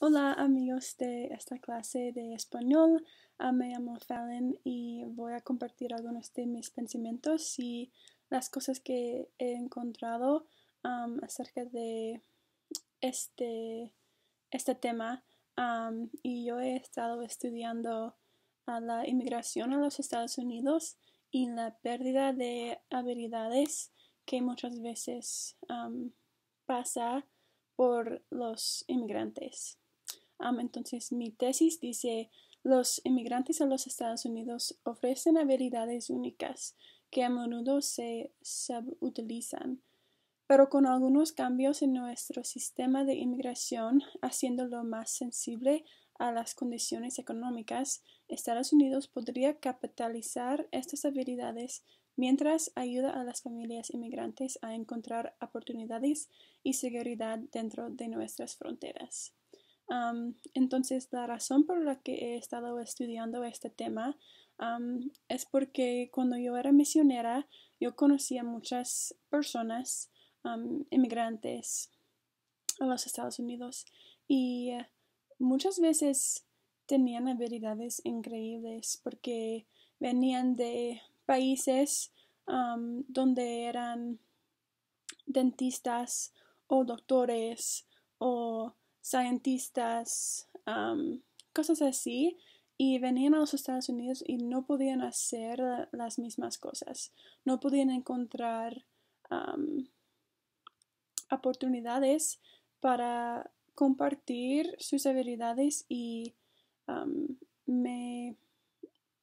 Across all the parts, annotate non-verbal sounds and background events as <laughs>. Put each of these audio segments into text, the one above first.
Hola amigos de esta clase de español, ah, me llamo Fallon y voy a compartir algunos de mis pensamientos y las cosas que he encontrado acerca de este, este tema. y yo he estado estudiando la inmigración a los Estados Unidos y la pérdida de habilidades que muchas veces pasa por los inmigrantes entonces, mi tesis dice, los inmigrantes a los Estados Unidos ofrecen habilidades únicas que a menudo se subutilizan, pero con algunos cambios en nuestro sistema de inmigración, haciéndolo más sensible a las condiciones económicas, Estados Unidos podría capitalizar estas habilidades mientras ayuda a las familias inmigrantes a encontrar oportunidades y seguridad dentro de nuestras fronteras entonces, la razón por la que he estado estudiando este tema es porque cuando yo era misionera, yo conocía muchas personas inmigrantes a los Estados Unidos y eh, muchas veces tenían habilidades increíbles porque venían de países donde eran dentistas o doctores o cientistas, cosas así, y venían a los Estados Unidos y no podían hacer las mismas cosas, no podían encontrar oportunidades para compartir sus habilidades y me,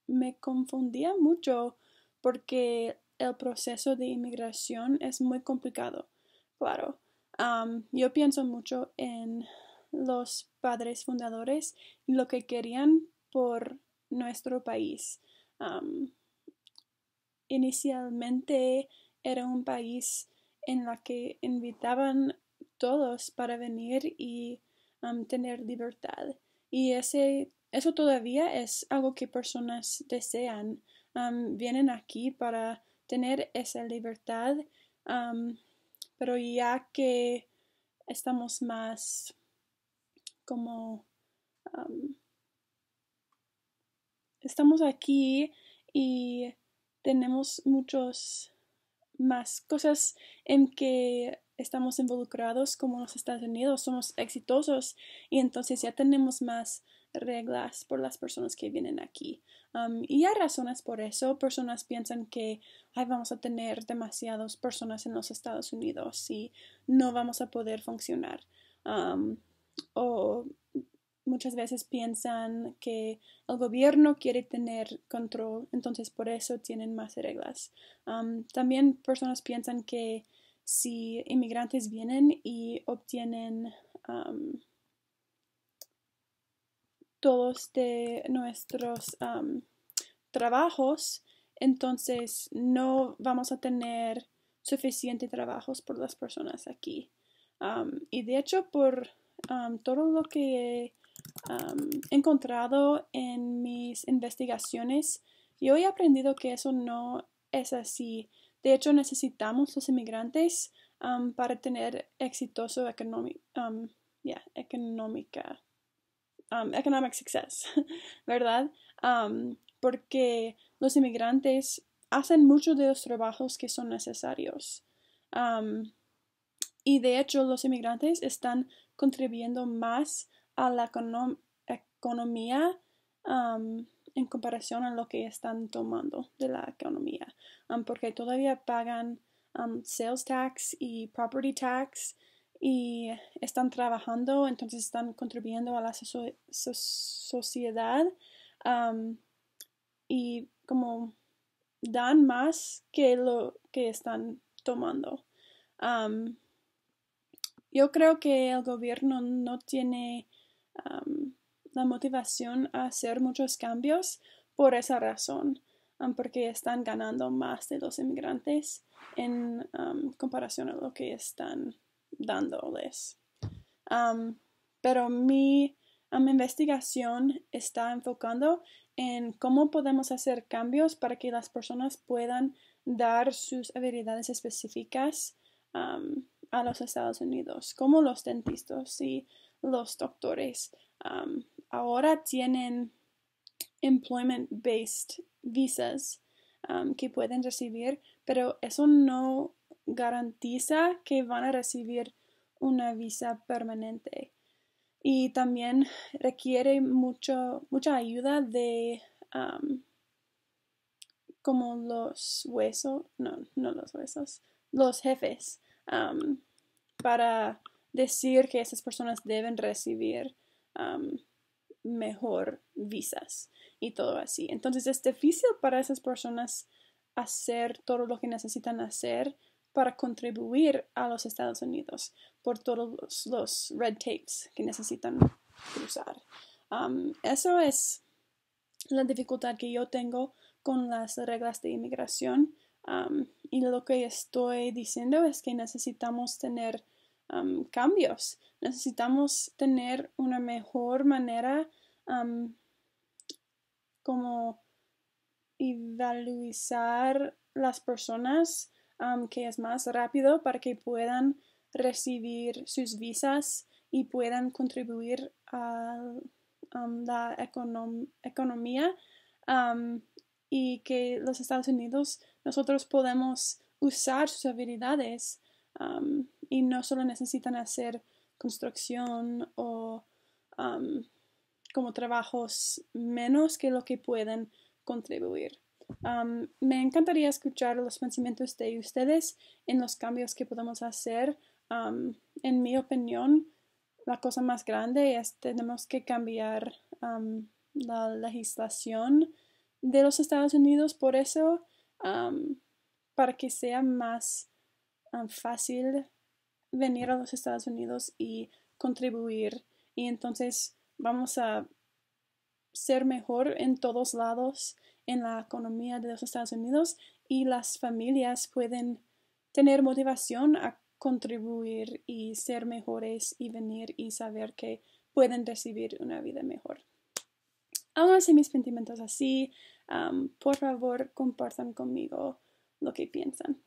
me confundía mucho porque el proceso de inmigración es muy complicado. Claro, yo pienso mucho en los padres fundadores y lo que querían por nuestro país. inicialmente era un país en la que invitaban todos para venir y tener libertad. Y ese, eso todavía es algo que personas desean. vienen aquí para tener esa libertad, pero ya que estamos más como estamos aquí y tenemos muchos más cosas en que estamos involucrados como los Estados Unidos, somos exitosos y entonces ya tenemos más reglas por las personas que vienen aquí. y hay razones por eso. Personas piensan que vamos a tener demasiadas personas en los Estados Unidos y no vamos a poder funcionar o muchas veces piensan que el gobierno quiere tener control, entonces por eso tienen más reglas. también personas piensan que si inmigrantes vienen y obtienen todos de nuestros trabajos, entonces no vamos a tener suficiente trabajos por las personas aquí. y de hecho, por todo lo que he encontrado en mis investigaciones, yo he aprendido que eso no es así. De hecho, necesitamos los inmigrantes para tener exitoso económico, económica, economic success, <laughs> ¿verdad? porque los inmigrantes hacen muchos de los trabajos que son necesarios. Y de hecho, los inmigrantes están contribuyendo más a la economía en comparación a lo que están tomando de la economía, porque todavía pagan sales tax y property tax y están trabajando, entonces están contribuyendo a la sociedad y como dan más que lo que están tomando. Yo creo que el gobierno no tiene la motivación a hacer muchos cambios por esa razón, porque están ganando más de los inmigrantes en comparación a lo que están dándoles. pero mi investigación está enfocando en cómo podemos hacer cambios para que las personas puedan dar sus habilidades específicas a los Estados Unidos, como los dentistas y los doctores ahora tienen employment-based visas que pueden recibir, pero eso no garantiza que van a recibir una visa permanente. Y también requiere mucho, mucha ayuda de como los huesos, no, no los huesos, los jefes, para decir que esas personas deben recibir mejor visas y todo así. Entonces es difícil para esas personas hacer todo lo que necesitan hacer para contribuir a los Estados Unidos por todos los, red tapes que necesitan cruzar. eso es la dificultad que yo tengo con las reglas de inmigración y lo que estoy diciendo es que necesitamos tener cambios, necesitamos tener una mejor manera como evaluar las personas que es más rápido para que puedan recibir sus visas y puedan contribuir a la economía y que los Estados Unidos nosotros podemos usar sus habilidades y no solo necesitan hacer construcción o como trabajos menos que lo que pueden contribuir. me encantaría escuchar los pensamientos de ustedes en los cambios que podemos hacer. en mi opinión, la cosa más grande es tenemos que cambiar la legislación de los Estados Unidos por eso, para que sea más fácil venir a los Estados Unidos y contribuir. Y entonces vamos a ser mejor en todos lados en la economía de los Estados Unidos y las familias pueden tener motivación a contribuir y ser mejores y venir y saber que pueden recibir una vida mejor. Aún así mis sentimientos así, por favor compartan conmigo lo que piensan.